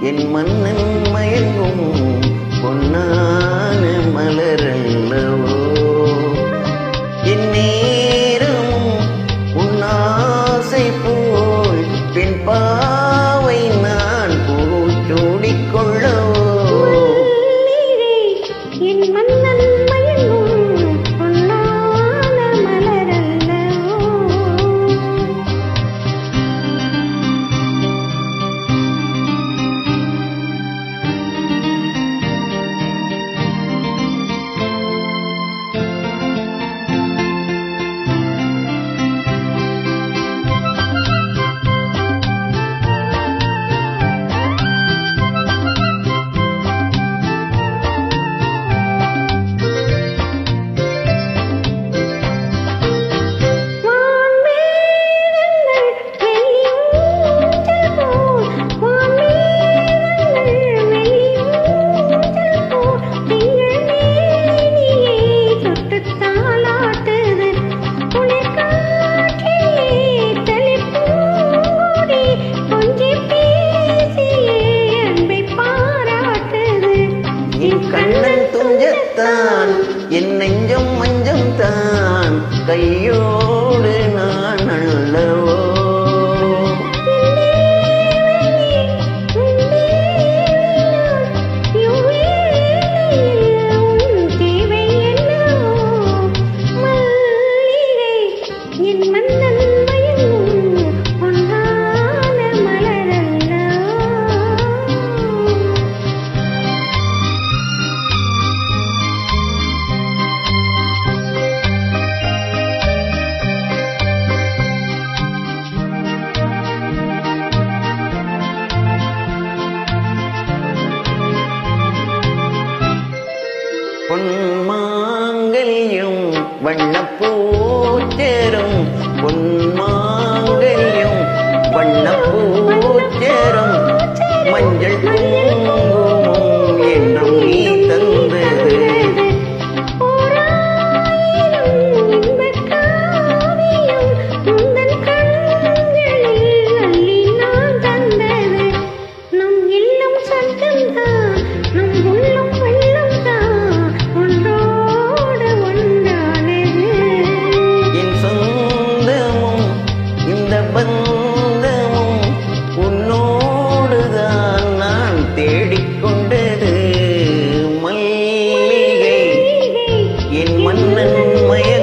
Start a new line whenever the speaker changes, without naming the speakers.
என் மன்னன் மயங்கும் பொன்னான மலரல்லவோ? என் நேரம் உன்னாசை பூ கண்ணன் துஞ்சத்தான் என் நெஞ்சம் மஞ்சம் தான் கையோ mañana puchero.
என் மன்னன்
மயக்க